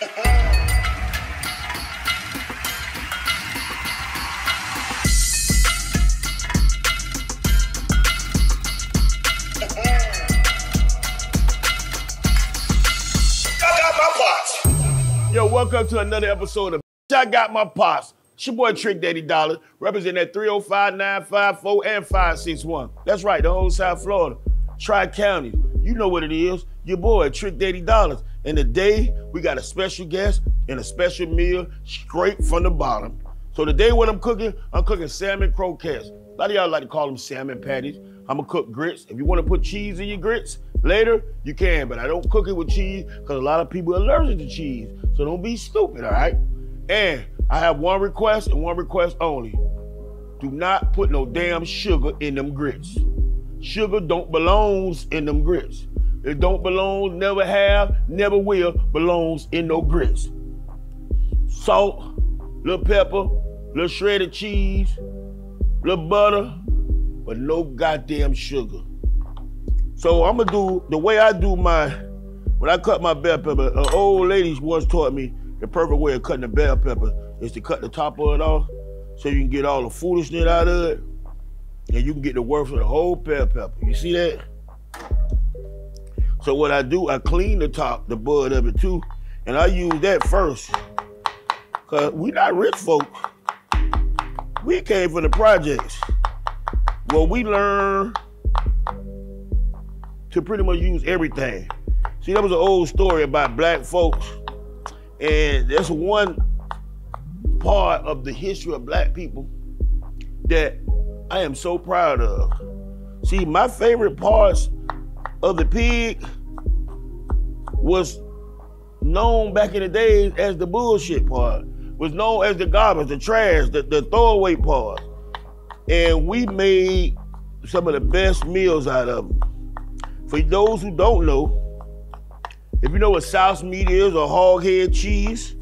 Yo, welcome to another episode of I Got My Pots. It's your boy Trick Daddy Dollar, representing that 305 954 and 561. That's right, the whole South Florida. Tri County. You know what it is. Your boy, Trick Daddy Dollars. And today, we got a special guest and a special meal straight from the bottom. So today, what I'm cooking, I'm cooking salmon croquettes. A lot of y'all like to call them salmon patties. I'm gonna cook grits. If you wanna put cheese in your grits later, you can, but I don't cook it with cheese because a lot of people are allergic to cheese. So don't be stupid, all right? And I have one request and one request only. Do not put no damn sugar in them grits. Sugar don't belongs in them grits. It don't belong, never have, never will, belongs in no grits. Salt, little pepper, little shredded cheese, little butter, but no goddamn sugar. So I'm gonna do the way I do my when I cut my bell pepper. An old lady once taught me the perfect way of cutting a bell pepper is to cut the top of it off so you can get all the foolishness out of it and you can get the worth of the whole bell pepper. You see that? So what I do, I clean the top, the bud of it too, and I use that first. Cause we not rich folk. We came from the projects. Well, we learn to pretty much use everything. See, that was an old story about black folks, and that's one part of the history of black people that I am so proud of. See, my favorite parts of the pig was known back in the days as the bullshit part, was known as the garbage, the trash, the, the throwaway part. And we made some of the best meals out of them. For those who don't know, if you know what souse meat is or hog head cheese,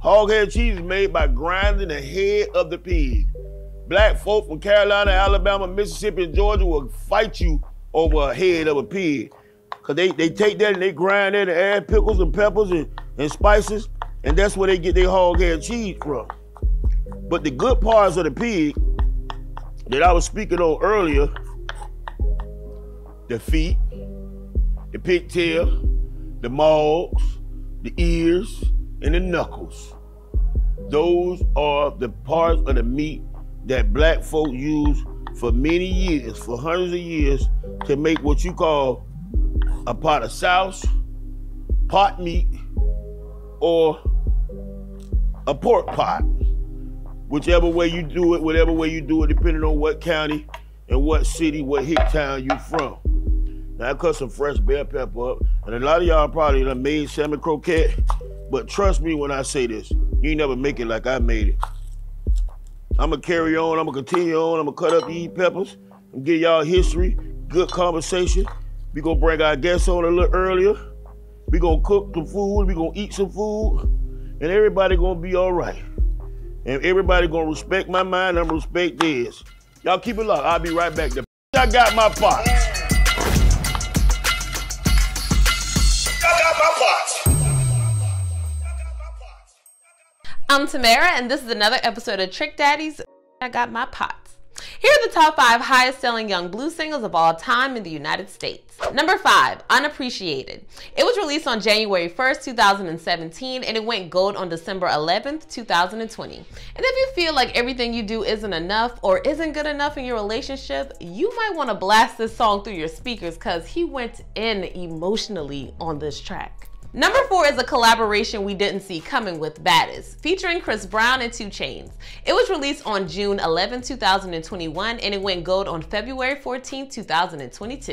hog head cheese is made by grinding the head of the pig. Black folk from Carolina, Alabama, Mississippi, and Georgia will fight you over a head of a pig. Cause they, they take that and they grind that and add pickles and peppers and, and spices, and that's where they get their hog head cheese from. But the good parts of the pig that I was speaking on earlier, the feet, the pigtail, the maws, the ears, and the knuckles. Those are the parts of the meat that black folk use for many years, for hundreds of years, to make what you call a pot of sauce, pot meat, or a pork pot. Whichever way you do it, whatever way you do it, depending on what county and what city, what hit town you from. Now I cut some fresh bell pepper up, and a lot of y'all probably done made salmon croquette, but trust me when I say this, you never make it like I made it. I'm gonna carry on, I'm gonna continue on, I'm gonna cut up the these peppers, and give y'all history, good conversation. We gonna bring our guests on a little earlier. We gonna cook some food, we gonna eat some food, and everybody gonna be all right. And everybody gonna respect my mind, I'm gonna respect theirs. Y'all keep it locked, I'll be right back. The I got my pot. I'm Tamara, and this is another episode of Trick Daddies. I got my pots. Here are the top five highest selling Yung Bleu singles of all time in the United States. Number five, Unappreciated. It was released on January 1st, 2017, and it went gold on December 11th, 2020. And if you feel like everything you do isn't enough or isn't good enough in your relationship, you might want to blast this song through your speakers because he went in emotionally on this track. Number four is a collaboration we didn't see coming with Baddest, featuring Chris Brown and 2 Chainz. It was released on June 11, 2021, and it went gold on February 14, 2022.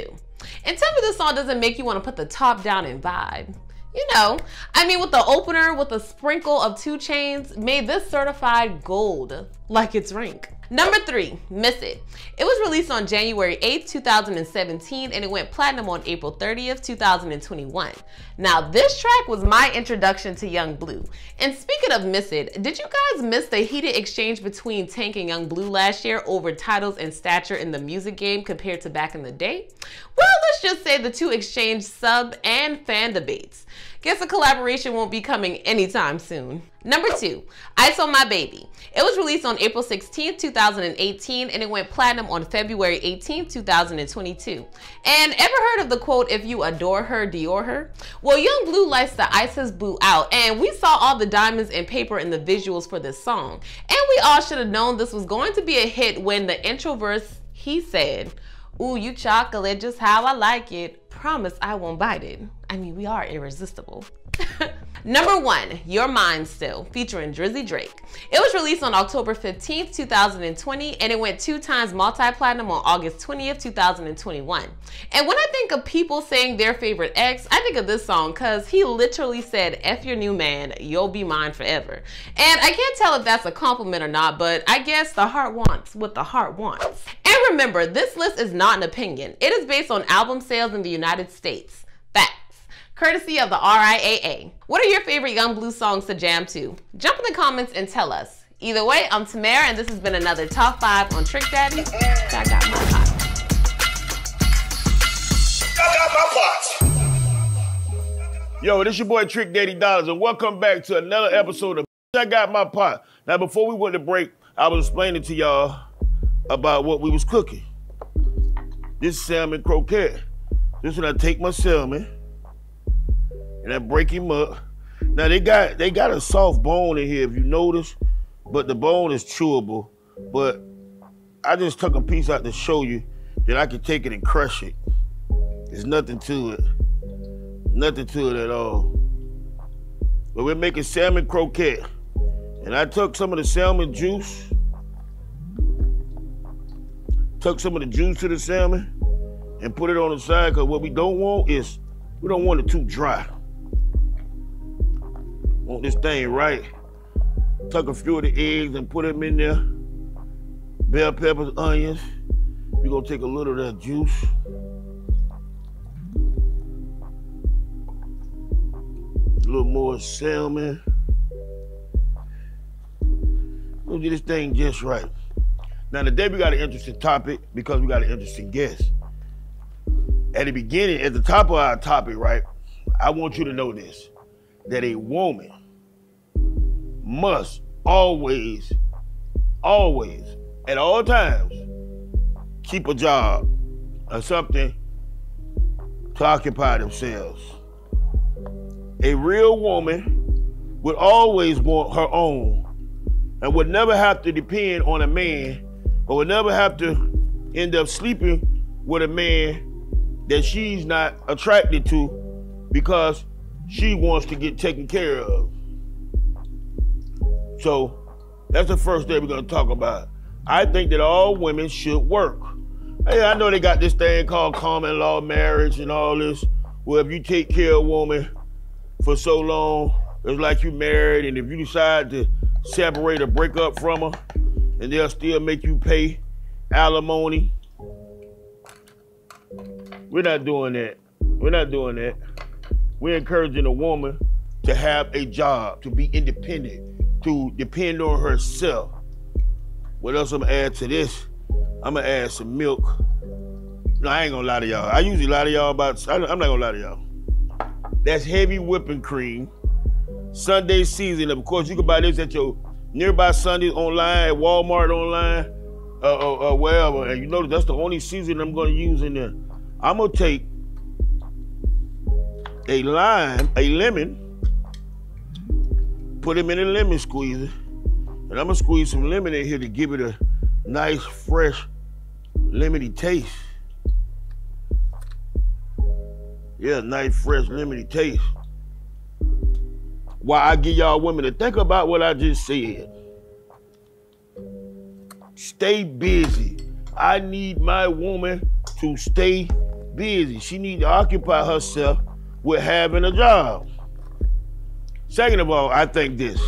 And tell me this song doesn't make you want to put the top down and vibe. You know, I mean, with the opener with a sprinkle of 2 Chainz, made this certified gold. Like it's rank. Number three, Miss It. It was released on January 8th, 2017, and it went platinum on April 30th, 2021. Now, this track was my introduction to Yung Bleu. And speaking of Miss It, did you guys miss the heated exchange between Tank and Yung Bleu last year over titles and stature in the music game compared to back in the day? Well, let's just say the two exchanged sub and fan debates. Guess a collaboration won't be coming anytime soon. Number two, Ice on My Baby. It was released on April 16, 2018, and it went platinum on February 18, 2022. And ever heard of the quote, if you adore her, Dior her? Well, Yung Bleu lights the Isis Boo out, and we saw all the diamonds and paper in the visuals for this song. And we all should have known this was going to be a hit when the intro verse, he said, Ooh, you chocolate just how I like it. Promise I won't bite it. I mean, we are irresistible. Number one, You're Mines Still, featuring Drizzy Drake. It was released on October 15th, 2020, and it went two times multi-platinum on August 20th, 2021. And when I think of people saying their favorite ex, I think of this song because he literally said, F your new man, you'll be mine forever. And I can't tell if that's a compliment or not, but I guess the heart wants what the heart wants. And remember, this list is not an opinion. It is based on album sales in the United States. Fact courtesy of the RIAA. What are your favorite Yung Bleu songs to jam to? Jump in the comments and tell us. Either way, I'm Tamara, and this has been another Top 5 on Trick Daddy. I got my pot. I got my pot. Yo, this your boy Trick Daddy Dollars, and welcome back to another episode of I Got My Pot. Now, before we went to break, I was explaining to y'all about what we was cooking. This salmon croquette. This when I take my salmon, and I break him up. Now they got they got a soft bone in here if you notice, but the bone is chewable. But I just took a piece out to show you that I can take it and crush it. There's nothing to it. Nothing to it at all. But we're making salmon croquette. And I took some of the salmon juice, took some of the juice to the salmon, and put it on the side because what we don't want is we don't want it too dry. Want this thing right. Tuck a few of the eggs and put them in there. Bell peppers, onions. You're gonna take a little of that juice. A little more salmon. We'll get this thing just right. Now today we got an interesting topic because we got an interesting guest. At the beginning, at the top of our topic, right? I want you to know this that a woman must always, always, at all times, keep a job or something to occupy themselves. A real woman would always want her own and would never have to depend on a man or would never have to end up sleeping with a man that she's not attracted to because she wants to get taken care of. So that's the first thing we're gonna talk about. I think that all women should work. Hey, I know they got this thing called common law marriage and all this. Well, if you take care of a woman for so long, it's like you married, and if you decide to separate or break up from her, and they'll still make you pay alimony. We're not doing that. We're not doing that. We're encouraging a woman to have a job, to be independent, to depend on herself. What else I'm gonna add to this? I'm gonna add some milk. No, I ain't gonna lie to y'all. I usually lie to y'all about. I'm not gonna lie to y'all. That's heavy whipping cream. Sunday season. Of course, you can buy this at your nearby Sundays online, Walmart online, uh, uh, uh, wherever. And you know that's the only season I'm gonna use in there. I'm gonna take a lime, a lemon, put them in a lemon squeezer, and I'm gonna squeeze some lemon in here to give it a nice, fresh, lemony taste. Yeah, nice, fresh, lemony taste. While I give y'all women to think about what I just said. Stay busy. I need my woman to stay busy. She need to occupy herself with having a job. Second of all, I think this.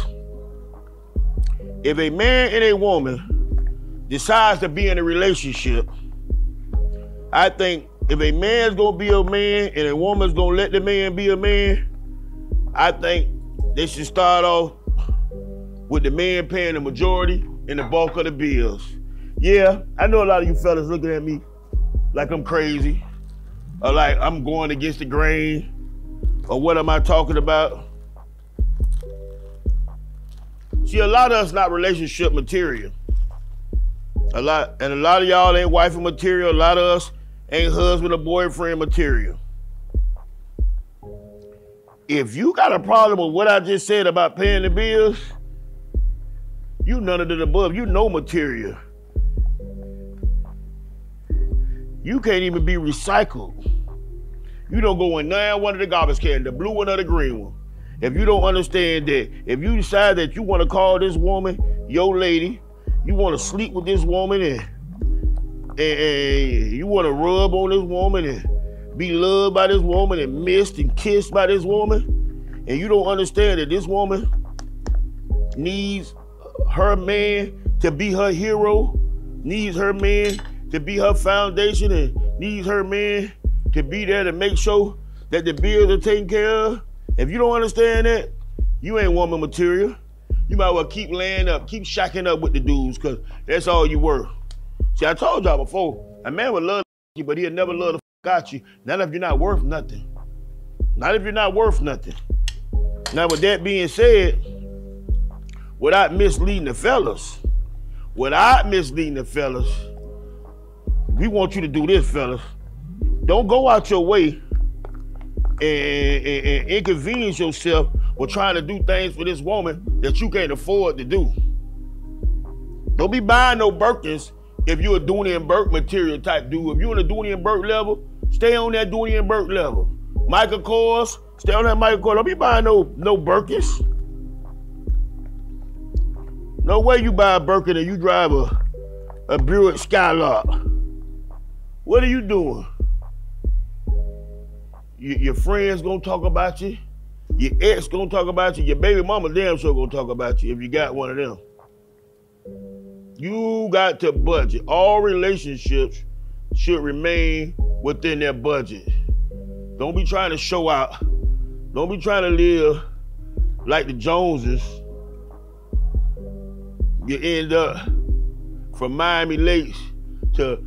if a man and a woman decides to be in a relationship, I think if a man's gonna be a man and a woman's gonna let the man be a man, I think they should start off with the man paying the majority and the bulk of the bills. Yeah, I know a lot of you fellas looking at me like I'm crazy, or like I'm going against the grain, or what am I talking about? See, a lot of us not relationship material. A lot, and a lot of y'all ain't wife material. A lot of us ain't husband or boyfriend material. If you got a problem with what I just said about paying the bills, you none of the above. You know material. You can't even be recycled. You don't go in none one of the garbage can, the blue one or the green one. If you don't understand that, if you decide that you want to call this woman your lady, you want to sleep with this woman and, and, and you want to rub on this woman and be loved by this woman and missed and kissed by this woman, and you don't understand that this woman needs her man to be her hero, needs her man to be her foundation, and needs her man to be there to make sure that the bills are taken care of. If you don't understand that, you ain't woman material. You might well keep laying up, keep shacking up with the dudes, cause that's all you were. See, I told y'all before, a man would love you, but he'll never love the fuck got you. Not if you're not worth nothing. Not if you're not worth nothing. Now, with that being said, without misleading the fellas, without misleading the fellas, we want you to do this, fellas. Don't go out your way and, and, and inconvenience yourself with trying to do things for this woman that you can't afford to do. Don't be buying no Birkins if you're a Dooney and Bourke material type dude. If you're on a Dooney and Bourke level, stay on that Dooney and Bourke level. Michael Kors, stay on that Michael Kors. Don't be buying no no Birkins. No way you buy a Birkin and you drive a, a Buick Skylark. What are you doing? You, your friends gonna talk about you. Your ex gonna talk about you. Your baby mama damn sure gonna talk about you if you got one of them. You got to budget. All relationships should remain within their budget. Don't be trying to show out. Don't be trying to live like the Joneses you end up from Miami Lakes to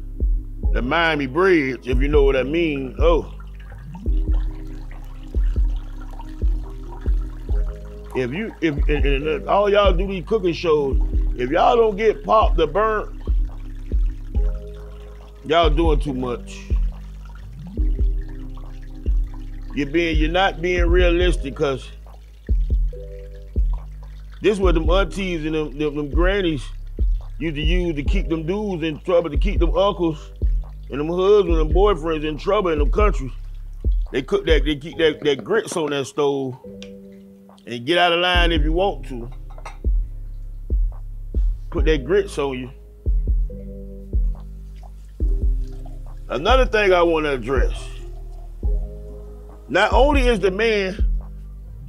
the Miami Bridge, if you know what I mean. Oh. If you, if and, and all y'all do these cooking shows, if y'all don't get popped the burnt, y'all doing too much. You're being, you're not being realistic because this what them aunties and them, them, them grannies used to use to keep them dudes in trouble, to keep them uncles and them husbands and boyfriends in trouble in them countries. They cook that, they keep that, that grits on that stove and get out of line if you want to. Put that grits on you. Another thing I want to address. Not only is the man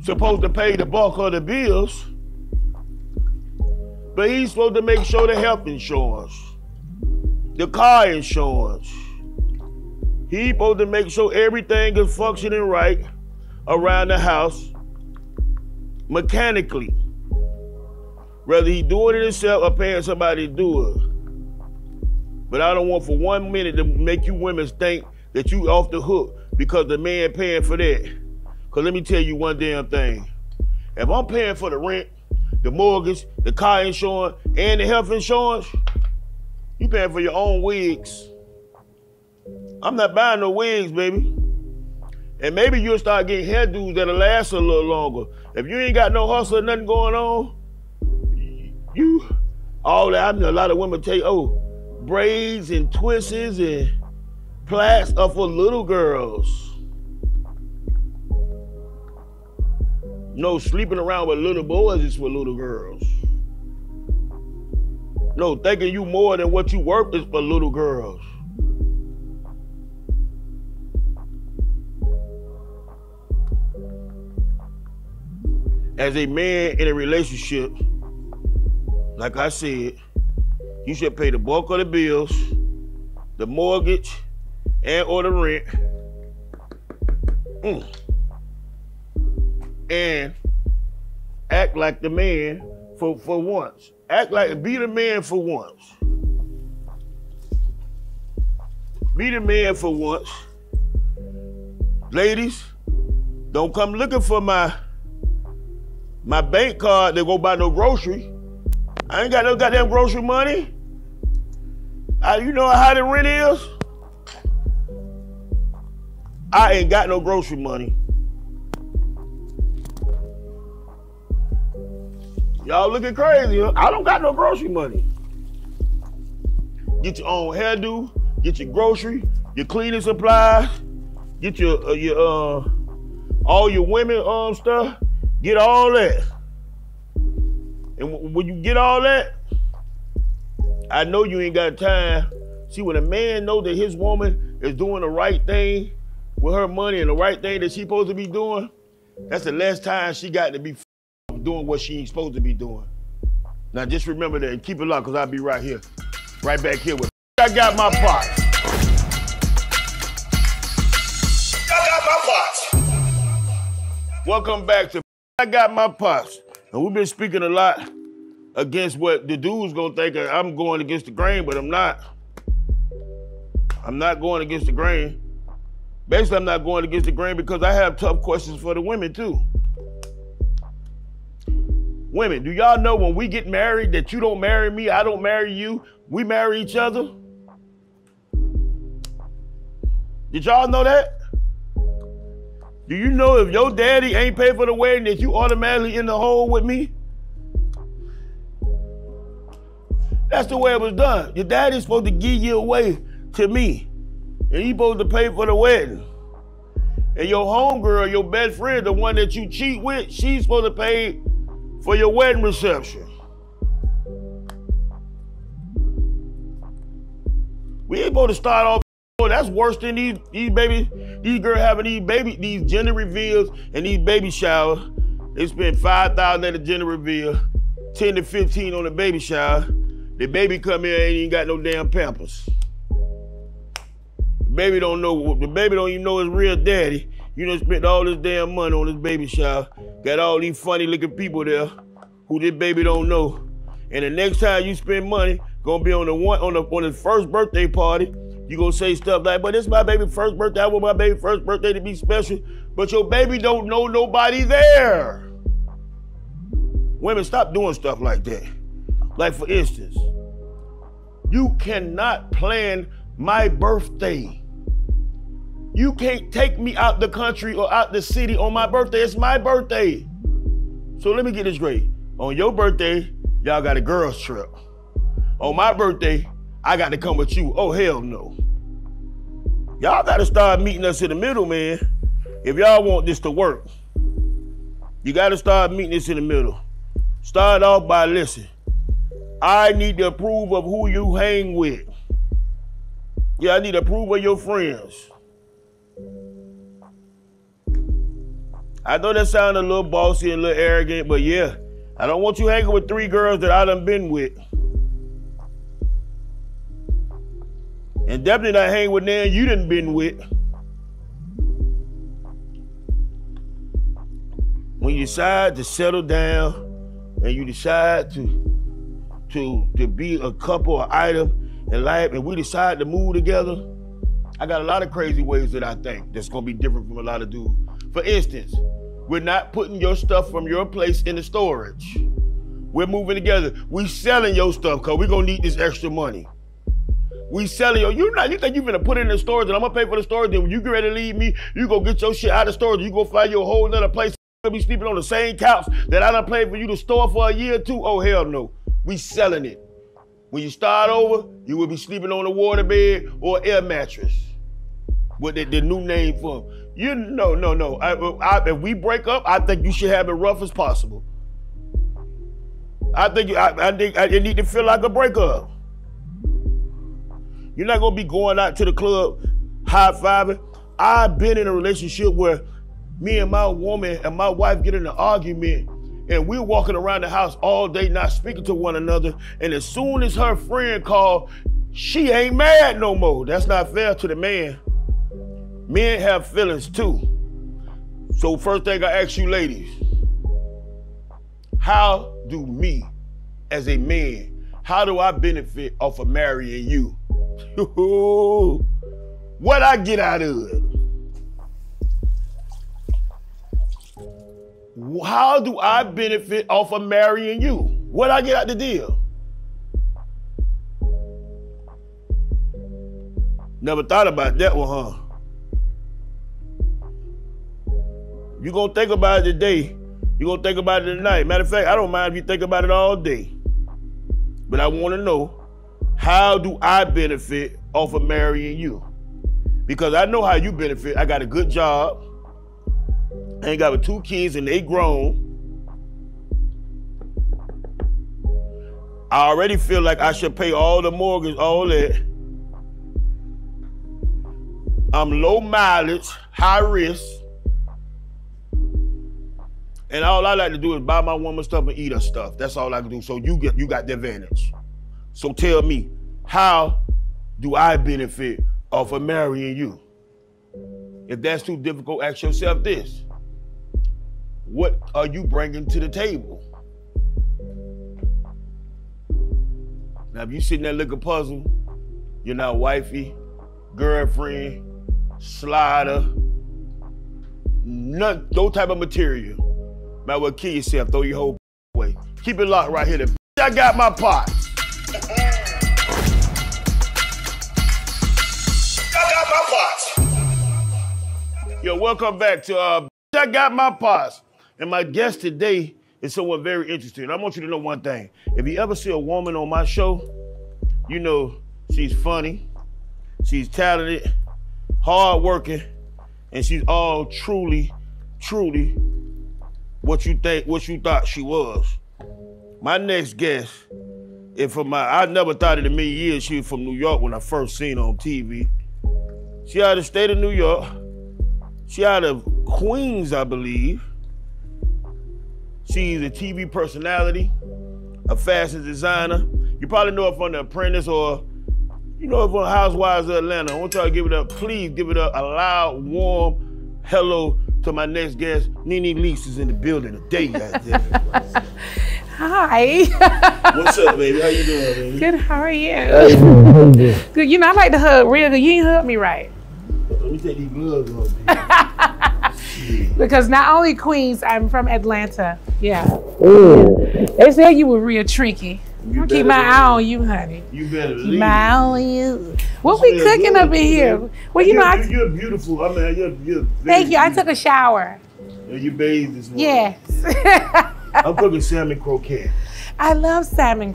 supposed to pay the bulk of the bills, but he's supposed to make sure the health insurance, the car insurance. He's supposed to make sure everything is functioning right around the house mechanically. Whether he doing it himself or paying somebody to do it. But I don't want for one minute to make you women think that you off the hook because the man paying for that. Cause let me tell you one damn thing. If I'm paying for the rent the mortgage, the car insurance, and the health insurance, you paying for your own wigs. I'm not buying no wigs, baby. And maybe you'll start getting hairdos that'll last a little longer. If you ain't got no hustle nothing going on, you all that I mean a lot of women tell you, oh, braids and twists and plaits are for little girls. No, sleeping around with little boys is for little girls. No, thinking you more than what you worth is for little girls. As a man in a relationship, like I said, you should pay the bulk of the bills, the mortgage, and or the rent. Mm. And act like the man for, for once. Act like be the man for once. Be the man for once. Ladies, don't come looking for my my bank card to go buy no grocery. I ain't got no goddamn grocery money. I, you know how the rent is? I ain't got no grocery money. Y'all looking crazy, huh? I don't got no grocery money. Get your own hairdo, get your grocery, your cleaning supplies, get your uh, your uh all your women um stuff, get all that. And when you get all that, I know you ain't got time. See, when a man know that his woman is doing the right thing with her money and the right thing that she supposed to be doing, that's the last time she got to be doing what she ain't supposed to be doing. Now just remember that and keep it locked because I'll be right here. Right back here with I got my pot. I got my pots. Welcome back to I got my pots. And we've been speaking a lot against what the dude's gonna think I'm going against the grain, but I'm not. I'm not going against the grain. Basically, I'm not going against the grain because I have tough questions for the women too. Women, do y'all know when we get married that you don't marry me, I don't marry you, we marry each other? Did y'all know that? Do you know if your daddy ain't paid for the wedding that you automatically in the hole with me? That's the way it was done. Your daddy's supposed to give you away to me. And he supposed to pay for the wedding. And your homegirl, your best friend, the one that you cheat with, she's supposed to pay for your wedding reception. We ain't supposed to start off. That's worse than these these baby these girls having these baby these gender reveals and these baby showers. They spend five thousand at the gender reveal, ten to fifteen on the baby shower. The baby come in ain't even got no damn pampers. The baby don't know the baby don't even know his real daddy. You done spent all this damn money on this baby shower. Got all these funny looking people there who this baby don't know. And the next time you spend money, gonna be on the one on the on his first birthday party. You gonna say stuff like, but it's my baby first birthday. I want my baby first birthday to be special. But your baby don't know nobody there. Women, stop doing stuff like that. Like for instance, you cannot plan my birthday. You can't take me out the country or out the city on my birthday. It's my birthday. So let me get this straight. On your birthday, y'all got a girls trip. On my birthday, I got to come with you. Oh, hell no. Y'all got to start meeting us in the middle, man. If y'all want this to work, you got to start meeting us in the middle. Start off by listen. I need to approve of who you hang with. Yeah, I need to approve of your friends. I know that sounds a little bossy and a little arrogant, but yeah, I don't want you hanging with three girls that I done been with. And definitely not hang with none you didn't been with. When you decide to settle down and you decide to to to be a couple or item in life and we decide to move together, I got a lot of crazy ways that I think that's gonna be different from a lot of dudes. For instance, we're not putting your stuff from your place in the storage. We're moving together. We selling your stuff because we're gonna need this extra money. We selling your, you not you think you're gonna put it in the storage and I'm gonna pay for the storage, then when you get ready to leave me, you go get your shit out of storage, you go find your whole other place. Be sleeping on the same couch that I done paid for you to store for a year or two. Oh hell no. We selling it. When you start over, you will be sleeping on a water bed or air mattress. What the, the new name for You no, no, no. I, I, if we break up, I think you should have it rough as possible. I think I, I think it need to feel like a breakup. You're not gonna be going out to the club high fiving. I've been in a relationship where me and my woman and my wife get in an argument, and we're walking around the house all day not speaking to one another. And as soon as her friend called, she ain't mad no more. That's not fair to the man. Men have feelings too. So first thing I ask you ladies, how do me as a man, how do I benefit off of marrying you? what I get out of it? How do I benefit off of marrying you? What I get out the deal? Never thought about that one, huh? You gonna think about it today. You gonna think about it tonight. Matter of fact, I don't mind if you think about it all day. But I wanna know how do I benefit off of marrying you? Because I know how you benefit. I got a good job. I ain't got two kids and they grown. I already feel like I should pay all the mortgage, all that. I'm low mileage, high risk. And all I like to do is buy my woman stuff and eat her stuff. That's all I can do. So you get you got the advantage. So tell me, how do I benefit off of marrying you? If that's too difficult, ask yourself this. What are you bringing to the table? Now, if you sitting there looking puzzled, you're not wifey, girlfriend, slider, none, no type of material. Might well kill yourself, throw your whole away. Keep it locked right here. I got my pot. Yo, welcome back to uh I got my pots. And my guest today is someone very interesting. I want you to know one thing. If you ever see a woman on my show, you know she's funny, she's talented, hardworking, and she's all truly, truly what you think, what you thought she was. My next guest, if from my, I never thought in a million years she was from New York when I first seen her on TV. She out of the state of New York. She out of Queens, I believe. She's a TV personality, a fashion designer. You probably know her from The Apprentice or you know her from Housewives of Atlanta. I want y'all to give it up. Please give it up a loud, warm hello to my next guest. Nene Leakes is in the building today, Hi. What's up, baby? How you doing, baby? Good. How are you? good. You know, I like to hug real good. You ain't hug me right. Let me take these gloves off, because not only Queens, I'm from Atlanta. Yeah. Ooh. They said you were real tricky. You keep my eye on you, honey. You better keep my eye on you. What we cooking up in here? Well, you you're, know, I, you're beautiful. I mean, you're, you're Thank you. Beautiful. I took a shower. Yeah, you bathed this morning. Yes. I'm cooking salmon croquette. I love salmon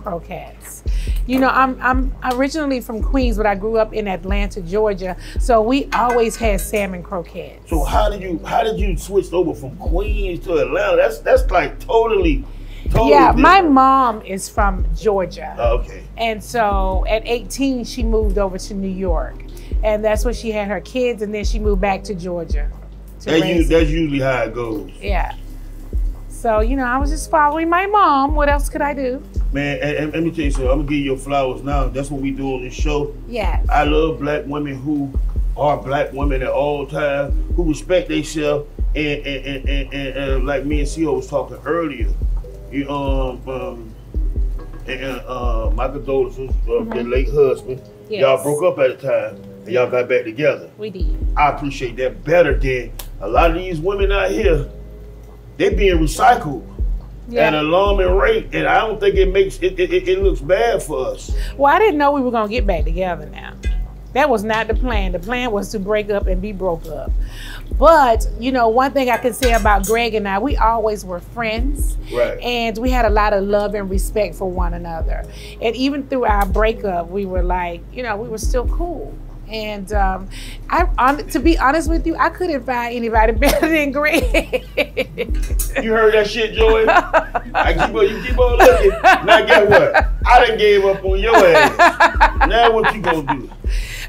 You know, I'm I'm originally from Queens, but I grew up in Atlanta, Georgia. So we always had salmon croquettes. So how did you how did you switch over from Queens to Atlanta? That's that's like totally Totally yeah, different. my mom is from Georgia. Oh, okay. And so at 18, she moved over to New York. And that's where she had her kids, and then she moved back to Georgia. To that you, that's usually how it goes. Yeah. So, you know, I was just following my mom. What else could I do? Man, and, and let me tell you something. I'm gonna give you your flowers now. That's what we do on this show. Yeah. I love black women who are black women at all times, who respect themselves, and and, and, and, and, and like me and C.O. was talking earlier. You um um and uh, my condolences of mm-hmm. the late husband. Yes. Y'all broke up at the time, and y'all got back together. We did. I appreciate that better than a lot of these women out here. They being recycled yeah. at an alarming rate, and I don't think it makes it, it, it looks bad for us. Well, I didn't know we were gonna get back together now. That was not the plan. The plan was to break up and be broke up. But, you know, one thing I can say about Greg and I, we always were friends. Right. And we had a lot of love and respect for one another. And even through our breakup, we were like, you know, we were still cool. And um, I, on, to be honest with you, I couldn't find anybody better than Greg. you heard that shit, Joey? I keep on, you keep on looking. Now guess what? I done gave up on your ass. Now what you gonna do?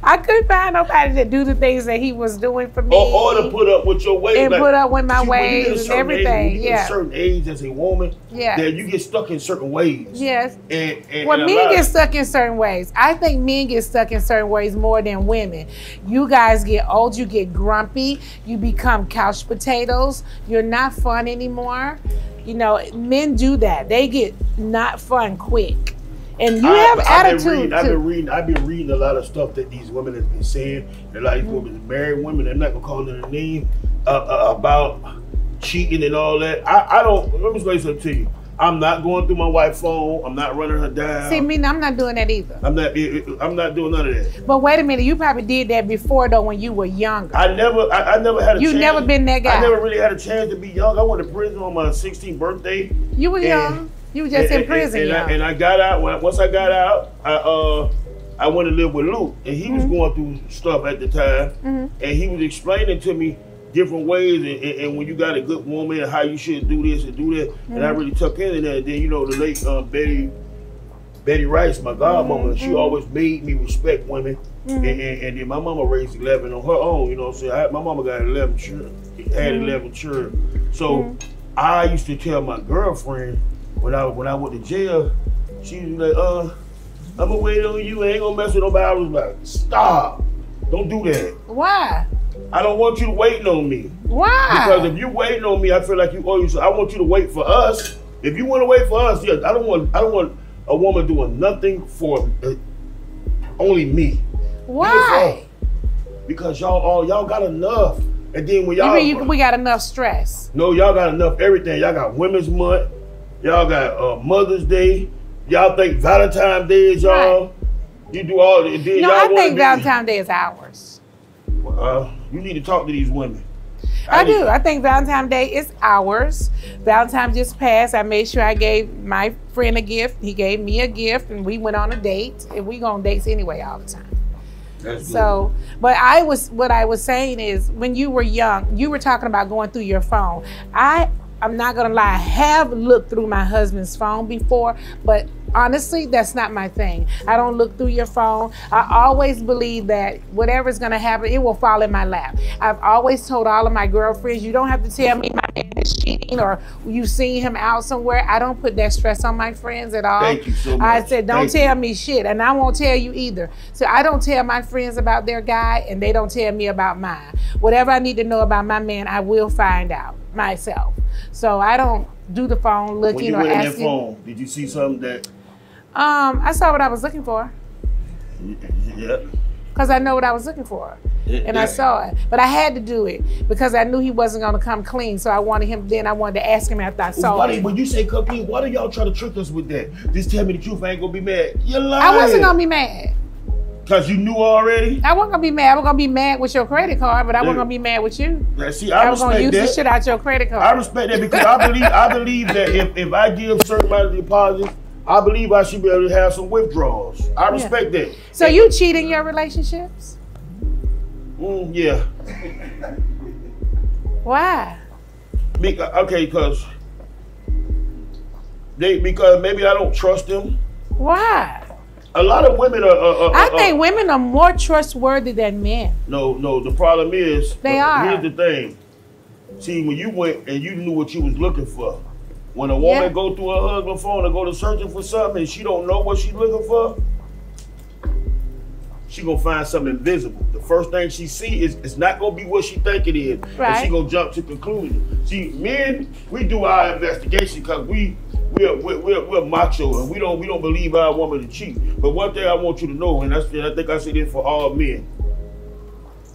I couldn't find nobody to do the things that he was doing for me. Or, or to put up with your ways. and like- put up with my See, ways and age- everything. you get a yeah. certain age as a woman, Yeah. then you get stuck in certain ways. Yes. And, and, Well, and men get stuck in certain ways. I think men get stuck in certain ways more than women. You guys get old, you get grumpy, you become couch potatoes. You're not fun anymore. You know, men do that. They get not fun quick. And you I- have I've attitude Been reading, I've been reading. I've been reading a lot of stuff that these women have been saying. And like Mm-hmm. women, married women, I'm not gonna call them a name uh, uh, about cheating and all that. I, I don't. Let me say something to you. I'm not going through my wife's phone. I'm not running her down. See, me, I'm not doing that either. I'm not. I'm not doing none of that. But wait a minute, you probably did that before though when you were younger. I never. I, I never had a. You chance. never been that guy. I never really had a chance to be young. I went to prison on my 16th birthday. You were young. You were just in prison, and, and. I, and I got out. When, once I got out, I uh, I went to live with Luke, and he Mm-hmm. was going through stuff at the time, and he was explaining to me different ways, and, and, and when you got a good woman, and how you should do this and do that, and Mm-hmm. I really took into that. And then you know the late uh, Betty. Betty Wright, my godmother, Mm-hmm. she always made me respect women. And, and, and then my mama raised 11 on her own, you know what I'm saying? I, my mama got 11 children, had Mm-hmm. 11 children. So I used to tell my girlfriend when I when I went to jail, she was like, uh, I'm gonna wait on you, I ain't gonna mess with nobody. I was like, stop, don't do that. Why? I don't want you waiting on me. Why? Because if you're waiting on me, I feel like you owe you. So I want you to wait for us. If you want to wait for us, yeah, I don't want. I don't want a woman doing nothing for uh, only me. Why? Because y'all all y'all got enough. And then when You y'all mean you, we got enough stress? no, y'all got enough everything. Y'all got Women's Month. Y'all got uh, Mother's Day. Y'all think Valentine's Day is y'all. You do all. Then No, y'all I think Valentine's Day is ours. Uh, you need to talk to these women. I need- do. I think Valentine's Day is ours. Valentine's just passed. I made sure I gave my friend a gift. He gave me a gift, and we went on a date. And we go on dates anyway all the time. That's good. So, but I was what I was saying is when you were young, you were talking about going through your phone. I I'm not gonna lie, I have looked through my husband's phone before, but honestly, that's not my thing. I don't look through your phone. I always believe that whatever's gonna happen, it will fall in my lap. I've always told all of my girlfriends, you don't have to tell me my man is cheating or you seen him out somewhere. I don't put that stress on my friends at all. Thank you so much. I said, don't Thank tell me shit, and I won't tell you either. So I don't tell my friends about their guy, and they don't tell me about mine. Whatever I need to know about my man, I will find out myself. So I don't do the phone when looking you or went in that asking. phone, did you see something that? Um, I saw what I was looking for Yeah. because I know what I was looking for, and I saw it. But I had to do it because I knew he wasn't going to come clean. So I wanted him. Then I wanted to ask him after I saw Why it. when you say cookie, why do y'all try to trick us with that? Just tell me the truth. I ain't gonna be mad. You're lying. I wasn't gonna be mad. Cause you knew already. I wasn't gonna be mad. I was gonna be mad with your credit card, but I Yeah. wasn't gonna be mad with you. Yeah, see, I, I was gonna respect use the that. shit out your credit card. I respect that because I believe I believe that if, if I give certain amount of deposits, I believe I should be able to have some withdrawals. I respect that. So you cheating your relationships? Mm, yeah. Why? Be- okay, because they because maybe I don't trust them. Why? A lot of women are. are, are I think women are more trustworthy than men. No, no. The problem is They uh, are. Here's the thing. See, when you went and you knew what you was looking for, when a woman Yeah. go through her husband phone and go to searching for something and she don't know what she's looking for, she gonna find something invisible. The first thing she see is it's not gonna be what she think it is, and she gonna jump to conclusion. See, men, we do our investigation because we we're, we're, we're, macho and we don't we don't believe our woman to cheat. But one thing I want you to know, and that's, and I think I say this for all men.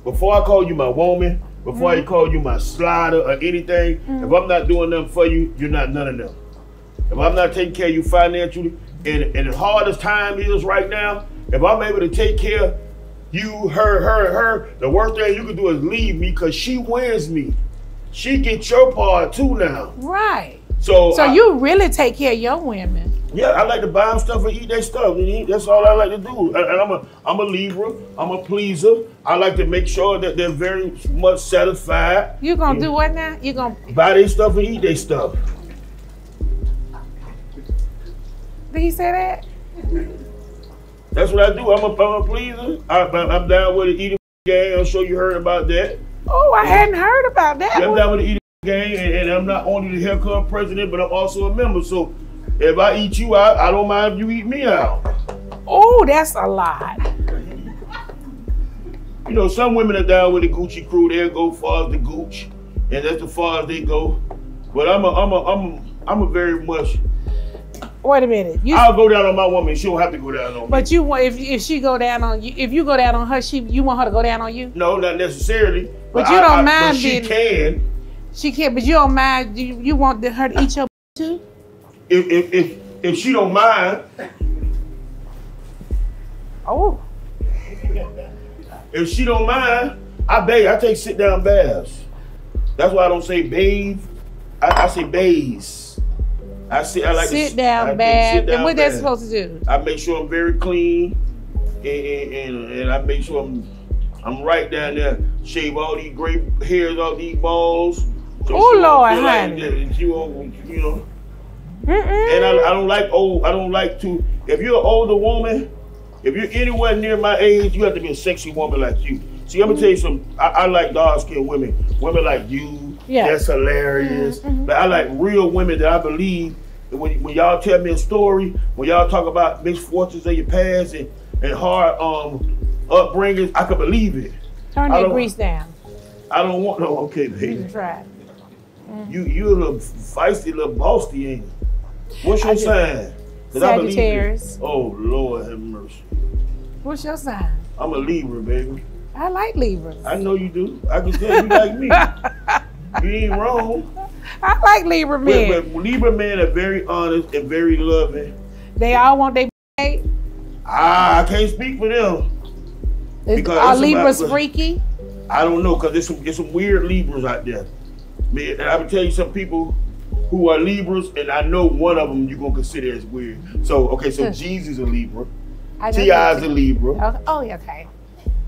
Before I call you my woman, before I mm-hmm. call you my slider or anything, if mm-hmm. I'm not doing nothing for you, you're not none of them. If I'm not taking care of you financially, and, and the hardest time is right now, if I'm able to take care of you, her, her, her, the worst thing you can do is leave me because she wins me. She gets your part too now. Right. So, So I- you really take care of your women. yeah, I like to buy them stuff and eat their stuff. That's all I like to do. And, I'm a I'm a Libra. I'm a pleaser. I like to make sure that they're very much satisfied. You gonna do what now? You gonna Buy their stuff and eat their stuff. did he say that? That's what I do. I'm a, I'm a pleaser. I, I'm down with the eating game. I'm sure you heard about that. Oh, I hadn't heard about that. I'm down with the eating gang, and, and I'm not only the hair club president, but I'm also a member. So if I eat you out, I don't mind if you eat me out. Oh, that's a lot. You know, some women are down with the Gucci crew. They'll go far as the Gucci, and that's as far as they go. But I'm a, I'm a, I'm a, I'm a very much. Wait a minute. You, I'll go down on my woman. She don't have to go down on me. but you want if if she go down on you, if you go down on her, she you want her to go down on you. No, not necessarily. But you don't mind but she being- can. She can't, but you don't mind. You, you want her to eat your too? If, if if if she don't mind, Oh, if she don't mind, I bathe. I take sit down baths. That's why I don't say bathe. I, I say bathes. I sit. I like to sit I down, take bad. sit-down And what baths. supposed to do? I make sure I'm very clean, and, and, and, and I make sure I'm I'm right down there. Shave all these gray hairs off these balls. Oh, Lord, like honey. that, and she won't, you know. Mm-mm. And I, I don't like old. I don't like to. If you're an older woman, if you're anywhere near my age, you have to be a sexy woman like you. See, I'm gonna tell you some. I, I like dark skinned women. Women like you. Yeah. That's hilarious. Mm. But I like real women that I believe. that When, when y'all tell me a story, when y'all talk about misfortunes of your past and, and hard um upbringings, I can believe it. Turn that grease down. I don't want no. Okay, baby. can try. It. You you a little feisty, little bossy, ain't you? What's your I sign? 'Cause I believe. Sagittarius. Oh Lord have mercy. What's your sign? I'm a Libra, baby. I like Libras. I know you do. I can tell you like me. You ain't wrong. I like Libra men. But, but Libra men are very honest and very loving. They all want their paid. Ah, I can't speak for them. Is- Because Are Libras about- freaky? I don't know because there's some there's some weird Libras out there. Man, and I can tell you some people who are Libras, and I know one of them you're gonna consider as weird. So okay, so Huh. Jeezy's a Libra, T.I. is a Libra, Oh, oh, okay.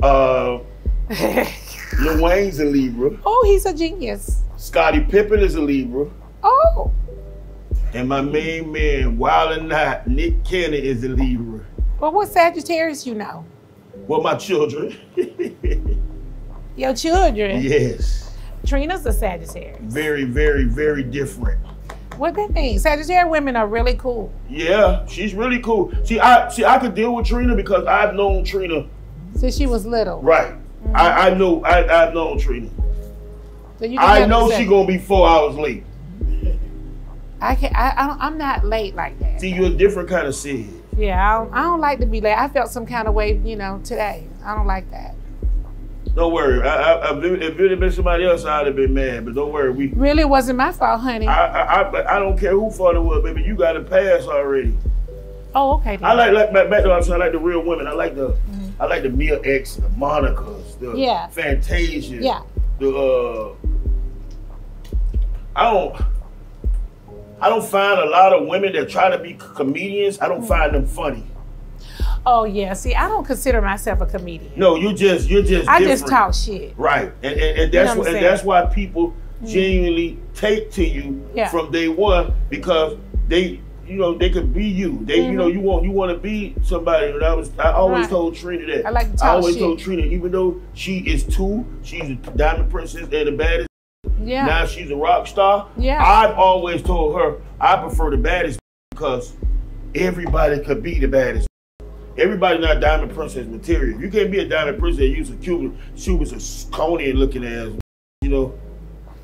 uh, Lil Wayne's a Libra, oh, he's a genius. Scottie Pippen is a Libra. Oh, And my main man, Wild 'N Out, Nick Cannon is a Libra. well, what Sagittarius you know? Well, my children. Your children. yes. Trina's a Sagittarius. Very, very, very different. What that mean? Sagittarius women are really cool. Yeah, she's really cool. See, I see I could deal with Trina because I've known Trina. Since she was little. Right. I, I know I, I've known Trina. So you I know Sag- she gonna be four hours late. I can I, I don't, I'm not late like that. See, you're a different kind of Sid. Yeah, I don't, I don't like to be late. I felt some kind of way, you know, today. I don't like that. Don't worry. I, I, if it had been somebody else, I'd have been mad. But don't worry. We. Really wasn't my fault, honey. I, I, I, I don't care who fault it was, baby. You got a pass already. oh, okay. Then. I like like back, back to what I was saying, I like the real women. I like the I like the Mia X, the Monica's, the. Yeah. Fantasia. Yeah. The uh I don't I don't find a lot of women that try to be comedians. I don't Mm-hmm. find them funny. Oh yeah. See, I don't consider myself a comedian. No, you're just you're just I different. just talk shit. Right. And and, and that's know what, what and? Mm. that's why people genuinely take to you Yeah. from day one because they you know they could be you. They you know you want you want to be somebody. And I was I always Mm-hmm. Right. told Trina that. I like to I always shit. told Trina even though she is two, she's a diamond princess and the baddest. Yeah. Now she's a rock star. Yeah. I've always told her I prefer the baddest because everybody could be the baddest. Everybody not diamond princess material. You can't be a diamond princess and use a Cuban. She was a scony looking ass. You know.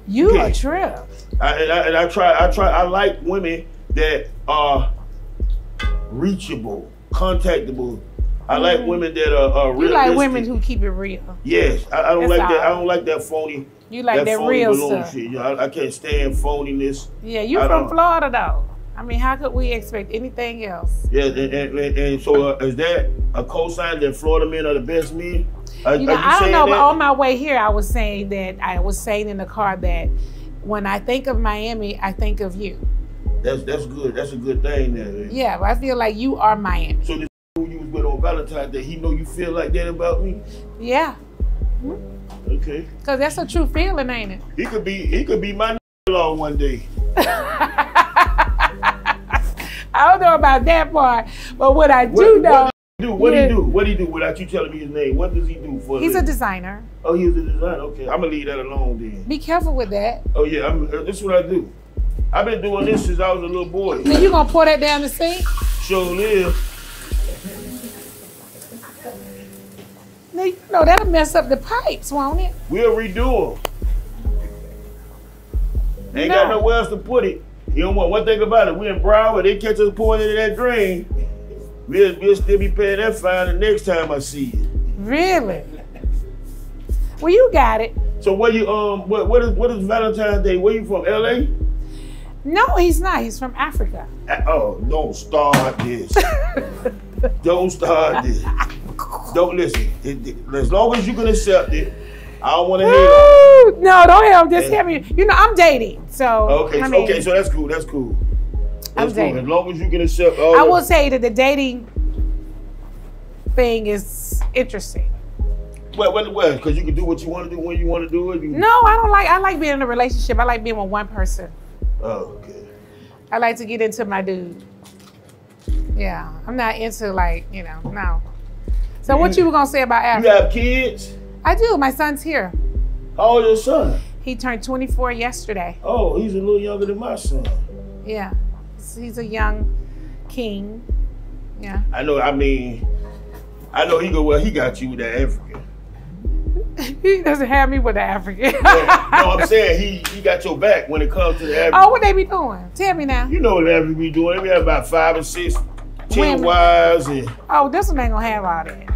you Yeah. a trip. I, and, I, and I try. I try. I like women that are reachable, contactable. I like women that are, are Mm-hmm. You like women who keep it real. Yes, I, I don't That's like that. I don't like that phony. You like that, phony real stuff. Shit. You know, I, I can't stand phoniness. Yeah, you from Florida though. I mean, how could we expect anything else? Yeah, and, and, and, and so uh, is that a cosign that Florida men are the best men? Are, You know, you I don't know, but on my way here, I was saying that I was saying in the car that when I think of Miami, I think of you. That's that's good. That's a good thing. There. Yeah, I feel like you are Miami. So this who you was with on Valentine's Day, he know you feel like that about me. Yeah, Okay, because that's a true feeling, ain't it? he could be he could be my law one day. I don't know about that part, but what I do What- know, what Do what Yeah. he do? What he do without you telling me his name? What does he do for? He's a designer. Oh, he's a designer. Okay, I'm gonna leave that alone then. Be careful with that. Oh yeah, I'm, uh, this is what I do. I've been doing this since I was a little boy. Then you gonna pour that down the sink? Sure live. Now, you know that'll mess up the pipes, won't it? We'll redo them. Ain't got nowhere else to put it. You know want One thing about it, we in Broward, they catch us pouring into that drain. We'll, we'll still be paying that fine the next time I see you. Really? Well, you got it. So where you um what what is what is Valentine's Day? Where you from? LA? No, he's not. He's from Africa. Oh, don't start this. don't start this. Don't listen. It- it- as long as you can accept it, I don't want to hate. No, don't help. Just help me. You know, I'm dating, so Okay, I mean, okay, so that's cool. That's cool. I'm That's cool. dating. As long as you can accept all. I will say that the dating thing is interesting. Well, well, well, because you can do what you want to do when you want to do it. You, No, I don't like. I like being in a relationship. I like being with one person. Oh, okay. I like to get into my dude. Yeah, I'm not into like you know no. So what you were gonna say about You have kids? I do. My son's here. How old is your son? He turned 24 yesterday. Oh, he's a little younger than my son. Yeah, he's a young king. Yeah. I know. I mean, I know he go. Well, he got you with that African. he doesn't have me with the African. Yeah, no, I'm saying he he got your back when it comes to the African. oh, what they be doing? Tell me now. You know what African be doing? We have about five or six, ten wives, and Oh, this one ain't gonna have all that.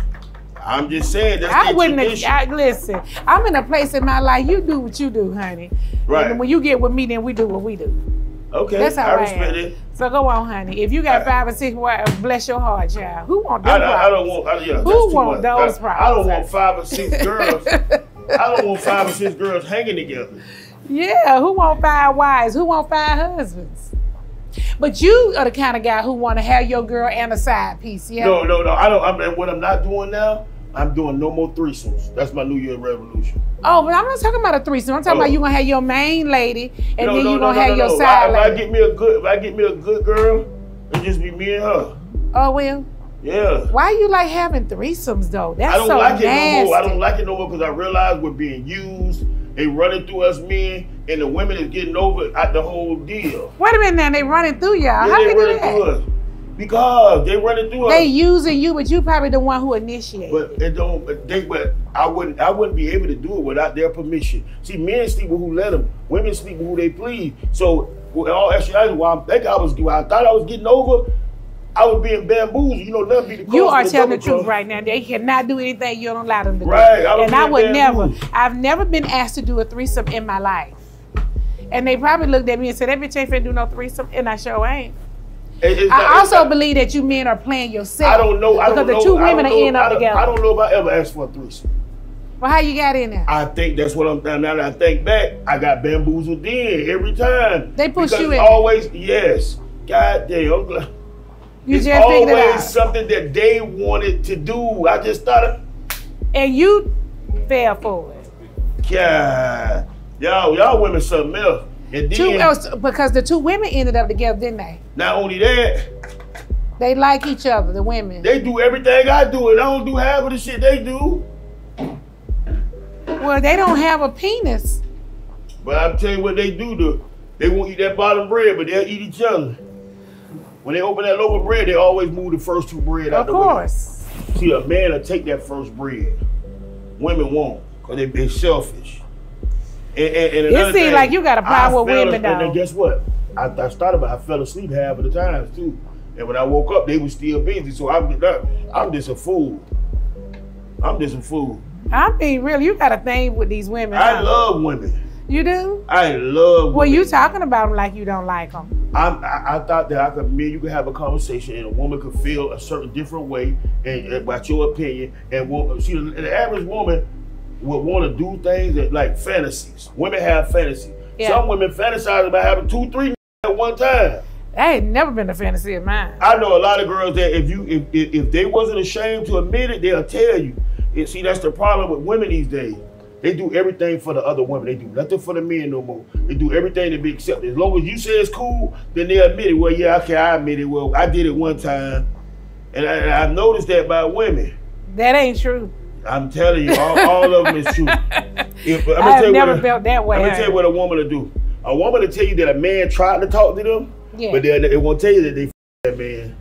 I'm just saying that's I wouldn't. tradition. I, listen, I'm in a place in my life. You do what you do, honey. Right. And when you get with me, then we do what we do. okay, That's how I I, respect am. it. So go on, honey. If you got I- five or six wives, bless your heart, child. Who want I, I, I don't want. I, yeah, Who want those I, I don't want five or six girls. I don't want five or six girls hanging together. Yeah, who want five wives? Who want five husbands? But you are the kind of guy who want to have your girl and a side piece, yeah? No, no, no. I don't. I'm, and what I'm not doing now, I'm doing no more threesomes. That's my New Year revolution. Oh, but I'm not talking about a threesome. I'm talking Oh. about you gonna have your main lady, and no, then no, you no, gonna have your no. side if I, if I get me a good, if I get me a good girl, it just be me and her. oh well, Yeah. why you like having threesomes though? That's I don't so like it no more. I don't like it no more because I realize we're being used. They running through us men, and the women is getting over at the whole deal. Wait a minute now, they running through y'all. Yeah, How they running through that? us because they running through They us. using you, but you probably the one who initiated. But it don't. But they. But I wouldn't. I wouldn't be able to do it without their permission. See, men sleep with who let them. Women sleep with who they please. So, with all while I'm thinking I was, I thought I was getting over, I was being bamboozled. You know, nothing be the You are the telling the truth cross. right now. They cannot do anything you don't allow them to do. Right, I and I would never. I've never been asked to do a threesome in my life. And they probably looked at me and said, "That bitch ain't finna do no threesome," and I sure ain't. It's I not- also not- believe that you men are playing yourself. I don't know. I because don't the know. two women know, are end I up together. I don't know if I ever asked for a threesome. Well, how you got in there? I think that's what I'm now that I think back, I got bamboozled in every time. They push you in. always yes. God damn, I'm glad. You it's just figured it always something that they wanted to do. I just thought, and you fell for it. God, y'all, y'all women something else. And then Two else because the two women ended up together, didn't they? not only that, They like each other, the women. they do everything I do, and I don't do half of the shit they do. well, they don't have a penis. But I'm telling you what they do. Do they won't eat that bottom bread, but they'll eat each other. When they open that loaf of bread, they always move the first two bread out Of the way. course. See, a man will take that first bread. Women won't, because they, they selfish. And, and, and another seem like you got a problem with women, as- And then guess what? I, I started, but I fell asleep half of the times too. And when I woke up, they were still busy. So I'm, I'm just a fool. I'm just a fool. I'm being real. You got a thing with these women. I huh? love women. You do? I love. Well, you talking about them like you don't like them. I'm, I, I thought that I could, me and you could have a conversation, and a woman could feel a certain different way, and, and about your opinion. And the, the average woman would want to do things that like fantasies. Women have fantasies. Yeah. Some women fantasize about having two, three at one time. That ain't never been a fantasy of mine. I know a lot of girls that if you if if, if they wasn't ashamed to admit it, they'll tell you. And see, that's the problem with women these days. They do everything for the other women. They do nothing for the men no more. They do everything to be accepted. As long as you say it's cool, then they admit it. Well, yeah, okay, I admit it. Well, I did it one time, And I, and I noticed that by women. That ain't true. I'm telling you, all, all of them is true. If, I'm I've tell you never what a- felt that way. I'm gonna tell you what a woman will do. A woman will tell you that a man tried to talk to them, Yeah. but then it won't tell you that they f- that man.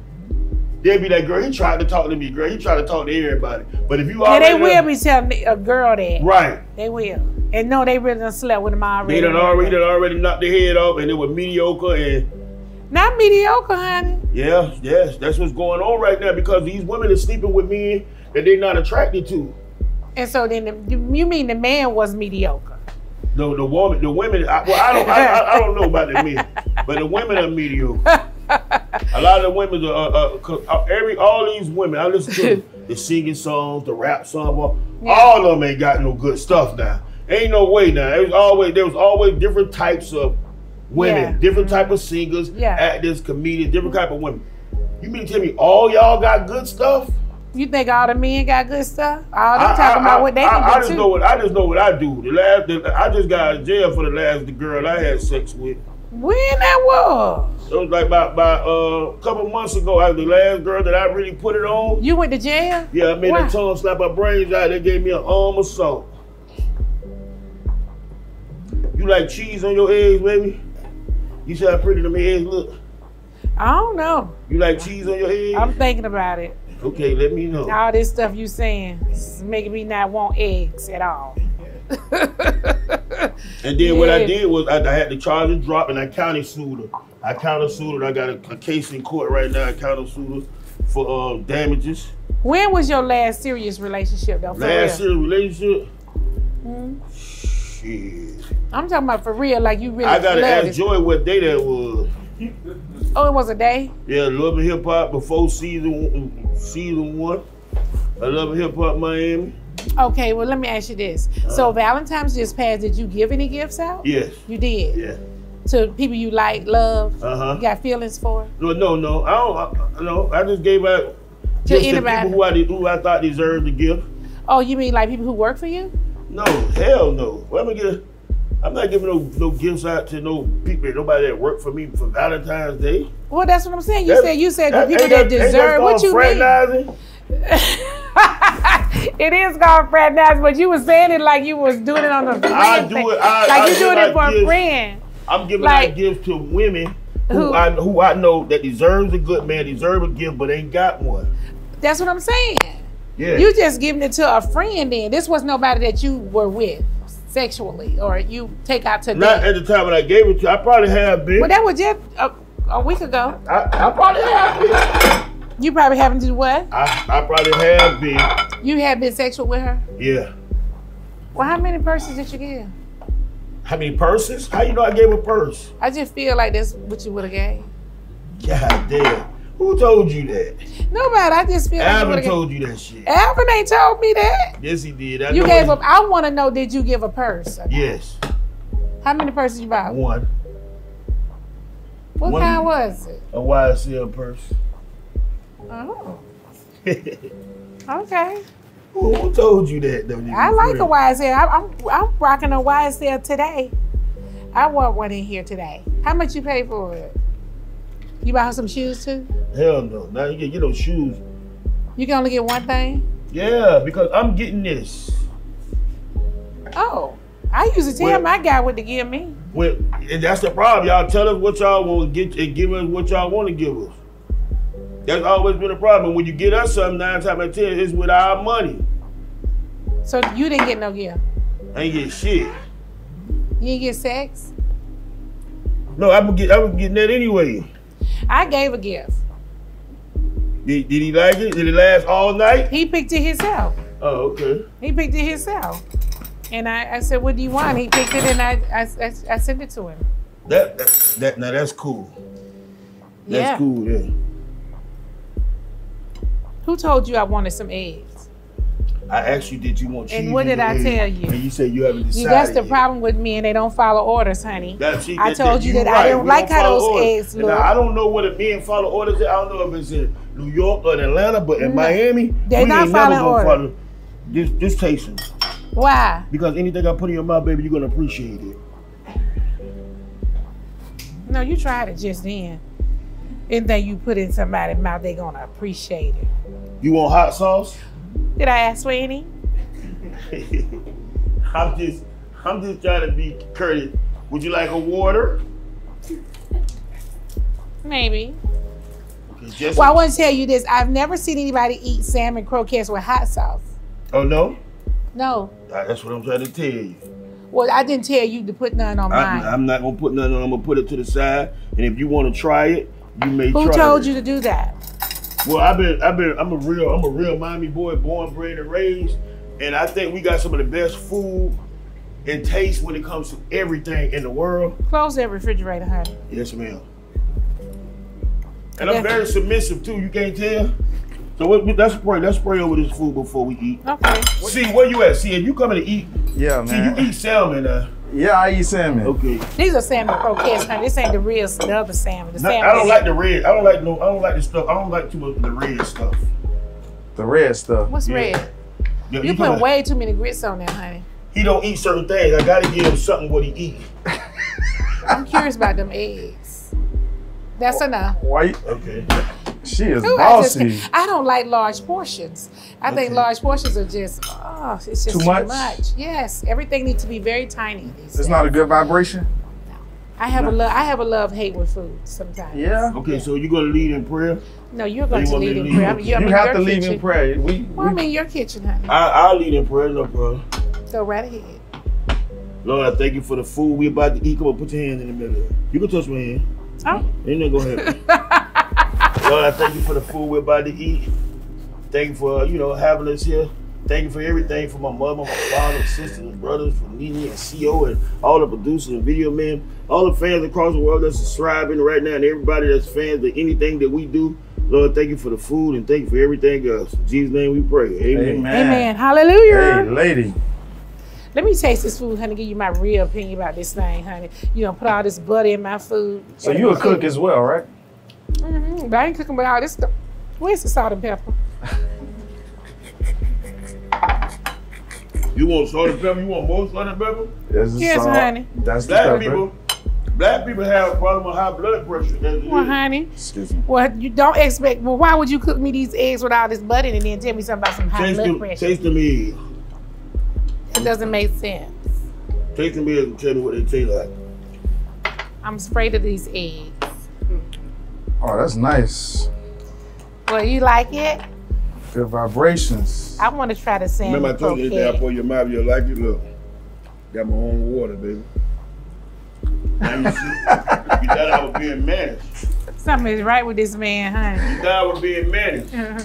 They'll be like, girl, he tried to talk to me, girl. He tried to talk to everybody. But if you Yeah, already they will be telling a girl that. right, They will. And no, they really done slept with him already. they done already done already knocked their head off, and it was mediocre. And Not mediocre, honey. yeah, yes, that's what's going on right now because these women are sleeping with men that they're not attracted to. And so then the, you mean the man was mediocre. The, the woman, the women. I, well, I don't, I, I, I don't know about the men, but the women are mediocre. A lot of the women are, uh, 'cause, uh, every all these women. I listen to the singing songs, the rap songs. All, Yeah. all of them ain't got no good stuff now. Ain't no way now. It was always there was always different types of women, Yeah. different type of singers, Yeah. actors, comedians, different type of women. You mean to tell me all y'all got good stuff? You think all the men got good stuff? All them I- talking I- about what they I, can I do just too. know what I just know what I do. The last, the, I just got out of jail for the last the girl I had sex with. when that was? It was like about, about uh, a couple months ago. I was the last girl that I really put it on. You went to jail? Yeah, I made Why? that tongue slap my brains out. They gave me an arm assault. You like cheese on your eggs, baby? You see how pretty them eggs look? I don't know. You like cheese on your eggs? I'm thinking about it. Okay, let me know. All this stuff you saying is making me not want eggs at all. And then what I did was I, I had the charges drop and I county sued her. I counter sued her. I got a, a case in court right now. I counter sued her for um, damages. when was your last serious relationship though? For Last real? serious relationship. Mhm. Shit. I'm talking about for real, like you really I gotta love ask this- Joy what day that was. Oh, it was a day? Yeah, Love and Hip Hop before season season one. I Love and Hip Hop Miami. Okay, well let me ask you this. so Valentine's just passed, did you give any gifts out? Yes. You did? Yeah. To people you like, love, Uh huh. you got feelings for? No, no, no. I don't. I, no, I just gave out To to people who I who I thought deserved the gift. Oh, you mean like people who work for you? No, hell no. I'm gonna get. I'm not giving no no gifts out to no people, nobody that work for me for Valentine's Day. Well, that's what I'm saying. You That- said you said the that- people ain't that deserve what you mean. fraternizing? it is called fraternize, but you were saying it like you was doing it on a friend I do it- I- like I you do doing it for a friend. I'm giving Like- out gifts to women who, Who- I who I know that deserves a good man, deserve a gift, but ain't got one. That's what I'm saying. Yeah. You just giving it to a friend. Then this was nobody that you were with sexually, or you take out to Not dinner. at the time when I gave it to. You. I probably have been. Well, that was just a, a week ago. I, I probably have been. You probably haven't do what? I, I probably have been. You have been sexual with her. Yeah. Well, how many purses did you give? How many purses? How you know I gave a purse? I just feel like that's what you would have gave. God damn. Who told you that? Nobody. I just feel like Alvin have told you that shit. Alvin ain't told me that. Yes, he did. I You gave he- up. I want to know. Did you give a purse? Yes. How many purses you bought? One. What One. kind was it? A YSL purse. Oh, okay. who told you that though? I like a YSL. I, I'm I'm rocking a YSL today. I want one in here today. How much you pay for it? You buy her some shoes too? Hell no. Now you can get those shoes. You can only get one thing. Yeah, because I'm getting this. Oh, I usually tell Well- my guy what to give me. Well, and that's the problem. Y'all tell us what y'all want to get and give us what y'all want to give us. That's always been a problem. When you get us something, nine times out of ten, it's with our money. So you didn't get no gift. I ain't get shit. You didn't get sex. No, I was get I was getting that anyway. I gave a gift. Did, did he like it? Did it last all night? He picked it himself. Oh, okay. He picked it himself. And I, I said, "What do you want?" He picked it, and I, I, I, I sent it to him. That that, that now that's cool. That's yeah. cool. Yeah. Who told you I wanted some eggs? I asked you, did you want cheese? And what did I tell you? And you said you haven't decided. that's the yet. problem with me, and they don't follow orders, honey. That, see, I told you you that I right. didn't We like don't how those orders. eggs And look. I don't know what a men follow orders. I don't know if it's in New York or in Atlanta, but in Miami, They we not following orders. follow. Just, just taste them. Why? Because anything I put in your mouth, baby, you're gonna appreciate it. No, you tried it just then. Anything you put in somebody's mouth, they're gonna appreciate it. You want hot sauce? Did I ask for any? I'm just, I'm just trying to be courteous. Would you like a water? Maybe. Okay, just, Well, I want to tell you this. I've never seen anybody eat salmon croquettes with hot sauce. oh no, No. Ah, that's what I'm trying to tell you. Well, I didn't tell you to put none on I, mine. I'm not gonna put none on. I'm gonna put it to the side, and if you want to try it, you may Who try told it. you to do that? Well, I've been, I've been, I'm a real, I'm a real Miami boy, born, bred, and raised, and I think we got some of the best food and taste when it comes to everything in the world. Close that refrigerator, honey. Yes, ma'am. And I'm very submissive too. You can't tell. So what, let's spray, let's spray over this food before we eat. Okay. See, where you at? See, if you coming to eat, Yeah, man. see, you eat salmon. Uh, Yeah, I eat salmon. okay. These are salmon croquettes, honey. This ain't the real, the other salmon. The No, salmon. I don't like the red. I don't like no. I don't like the stuff. I don't like too much of the red stuff. The red stuff. What's Yeah. red? Yeah, You talking- put way too many grits on there, honey. He don't eat certain things. I gotta give him something what he eat. I'm curious about them eggs. That's enough. White. Okay. She is Ooh, I, just, bossy. I don't like large portions. I think large portions are just, oh, it's just Too too much? much. Yes, everything needs to be very tiny. These It's days. not a good vibration. I have a love. I have a love hate with food sometimes. Yeah. Okay. So you're gonna lead in prayer? No, you're going You to want me lead in lead? prayer. I mean, You I'm in have to leave kitchen. in prayer. We, Well, I'm we in your kitchen, honey. I, I'll lead in prayer. No problem. Go right ahead. Lord, I thank you for the food we about to eat. Come on, put your hand in the middle. You can touch my hand. Oh. Ain't nothing gonna happen. Lord, I thank you for the food we're about to eat. Thank you for you know having us here. Thank you for everything for my mother, my father, sisters, and brothers, for Nene and C.O, and all the producers and video men, all the fans across the world that's subscribing right now, and everybody that's fans of anything that we do. Lord, thank you for the food and thank you for everything else. In Jesus' name we pray. Amen. Amen. Amen. Hallelujah. Hey, lady. Let me taste this food, honey. Give you my real opinion about this thing, honey. You don't put all this butter in my food. So you a cook as well, right? Hmm But I ain't cooking with all this stuff. Where's the salt and pepper? You want salt and pepper? You want more salt and pepper? There's the Yes, salt. honey. That's the Black pepper. people, black people have a problem with high blood pressure. That's it. Well, honey. Excuse me. Well, you don't expect. Well, why would you cook me these eggs with all this butter and then tell me something about some high Taste blood them, pressure? taste them eggs. It doesn't make sense. Taste them eggs and tell me what they taste like. I'm afraid of these eggs. Oh, that's nice. Well, you like it? Good vibrations. I want to try the salmon Remember I told you anything I croquette. pour your mouth, you'll like it. Look, got my own water, baby. Now you see, you thought I was being managed. Something is right with this man, honey. You thought I was being managed. Uh-huh.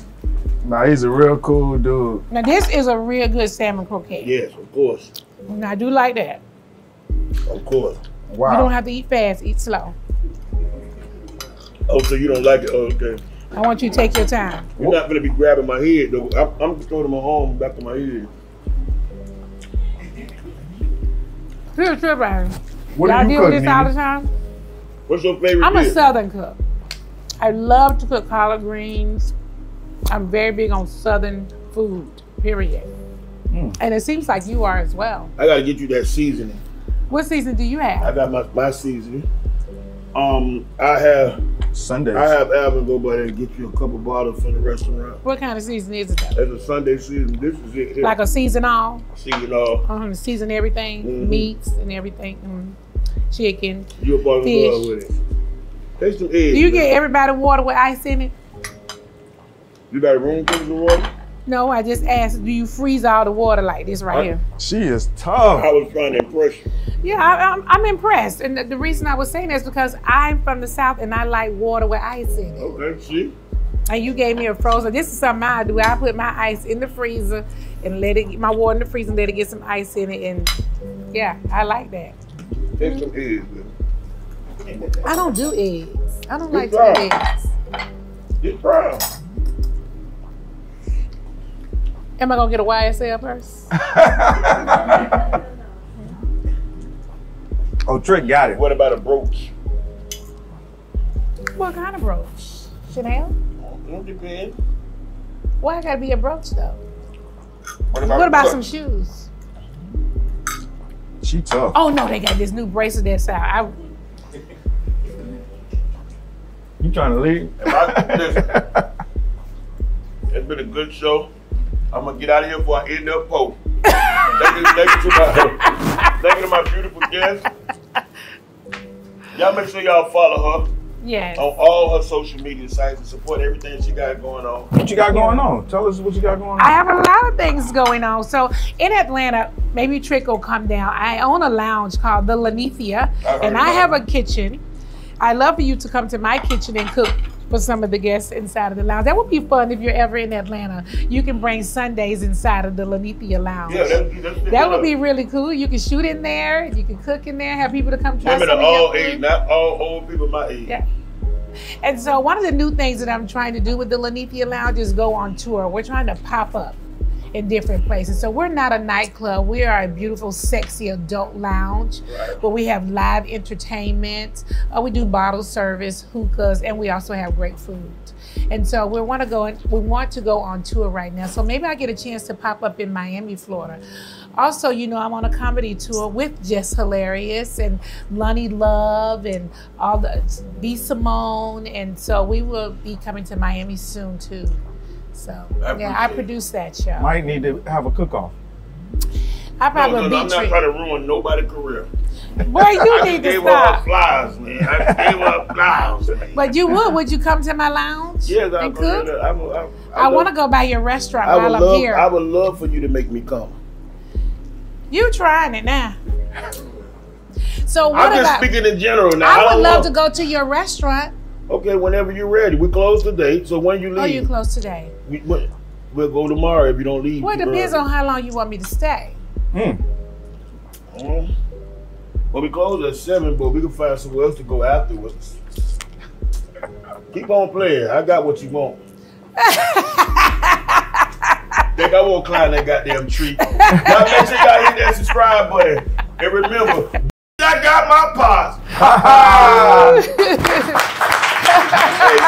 Nah, he's a real cool dude. Now this is a real good salmon croquette. Yes, of course, And I do like that. of course. Wow. You don't have to eat fast, eat slow. Oh, so you don't like it? Oh, okay. I want you to take your time. You're not gonna be grabbing my head though. I'm, I'm just throwing my arm back to my head. True, true, Brian. what Y'all are you deal with cooking? this all the time? What's your favorite I'm a dish? southern cook. I love to cook collard greens. I'm very big on southern food, period. Mm. And it seems like you are as well. I gotta get you that seasoning. What season do you have? I got my, my seasoning. Um, I have Sundays. I have Alvin go by there and get you a couple bottles from the restaurant. What kind of season is it though? That's a Sunday season. This is it. Here. Like a season all? season all. Um, season everything, Mhm. meats and everything, mm, chicken. You a bottle Fish. of with it. Taste some eggs. Do you man. get everybody water with ice in it? You got a room temperature water? No, I just asked, do you freeze all the water like this right I- here? She is tough. I was trying to impress you. Yeah, I, I'm, I'm impressed. And the, the reason I was saying that is because I'm from the South and I like water with ice in it. Okay, see? And you gave me a frozen. This is something I do. I put my ice in the freezer and let it, my water in the freezer and let it get some ice in it. And yeah, I like that. Taste some eggs. I don't do eggs. I don't like Good to eggs. Get brown. Am I gonna get a YSL purse? oh, Trick got it. What about a brooch? what kind of brooch? Chanel? It depends. Why I gotta be a brooch though? What about, What about some shoes? She tough. Oh no, they got this new bracelet that's out. I, You You trying to leave? I- listen. It's been a good show. I'm gonna get out of here before I end up post. thank, you, thank you to my thank you to my beautiful guest. Y'all make sure y'all follow her Yes. on all her social media sites and support everything she got going on. What you got going on? Tell us what you got going on. I have a lot of things going on. So in Atlanta, maybe Trick will come down. I own a lounge called the Linnethia, and I have it. a kitchen. I love for you to come to my kitchen and cook for some of the guests inside of the lounge. That would be fun if you're ever in Atlanta. You can bring Sundays inside of the Linnethia lounge. Yeah, that's, that's that would be really cool. You can shoot in there. You can cook in there. Have people to come try women of all food. age, not all old people my age. Yeah. And so one of the new things that I'm trying to do with the Linnethia Lounge is go on tour. We're trying to pop up in different places. So we're not a nightclub. We are a beautiful, sexy adult lounge Right. where we have live entertainment. Uh, we do bottle service, hookahs, and we also have great food. And so we want to go. We want to go on tour right now. So maybe I get a chance to pop up in Miami, Florida. Also, you know, I'm on a comedy tour with Jess Hilarious and Loni Love and all the B Simone, and so we will be coming to Miami soon too. So I yeah, I appreciate produced that show. Might need to have a cook off. I probably no, no, I'm not trying to ruin nobody's career. Boy, you I need just to gave her stop. flowers, man. I gave her flowers. man. But you would? Would you come to my lounge yes, I, and cook? I, I, I, I, want to go by your restaurant I would while I'm love. here. I would love for you to make me come. You trying it now? So what I'm just about? speaking in general now. I don't would love want- to go to your restaurant. Okay, whenever you're ready. We close today, so when you leave? Oh, leave, you close today? we, we, we'll go tomorrow if you don't leave. Well, it depends early. on how long you want me to stay. Hmm. Mhm. Well, we close at seven, but we can find somewhere else to go afterwards. Keep on playing. I got what you want. Think I won't climb that goddamn tree. Y'all make sure y'all hit that subscribe button. And remember, I got my pots. hey, Thank you.